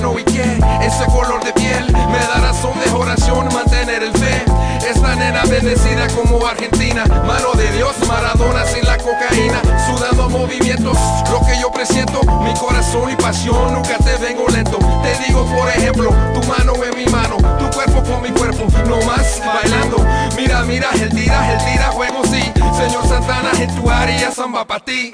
Ese color de piel me da razón de oración, mantener el fe. Esta nena bendecida como Argentina, mano de Dios, Maradona sin la cocaína, sudando movimientos, lo que yo presiento, mi corazón y pasión, nunca te vengo lento. Te digo, por ejemplo, tu mano en mi mano, tu cuerpo con mi cuerpo, no más bailando. Mira, mira, el tira, el tira, juego sí. Señor Santana, en tu área, samba pa' ti.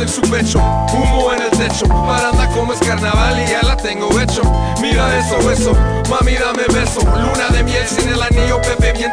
En su pecho, humo en el techo. Paranda como es carnaval y ya la tengo hecho. Mira eso, eso, mami dame beso. Luna de miel sin el anillo, Pepe bien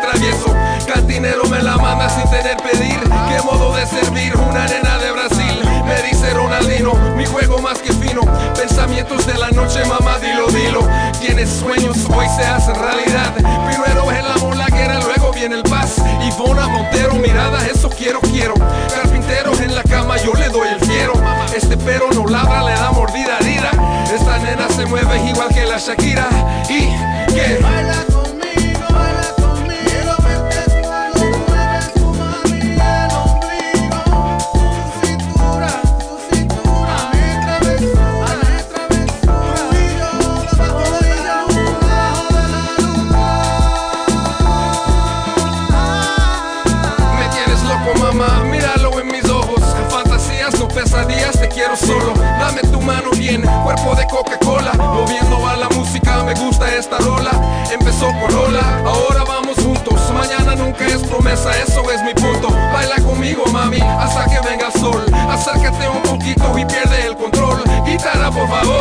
quiero solo. Dame tu mano bien, cuerpo de Coca-Cola. Moviendo a la música, me gusta esta rola. Empezó con hola, ahora vamos juntos. Mañana nunca es promesa, eso es mi punto. Baila conmigo, mami, hasta que venga el sol. Acércate un poquito y pierde el control. Guitarra, por favor.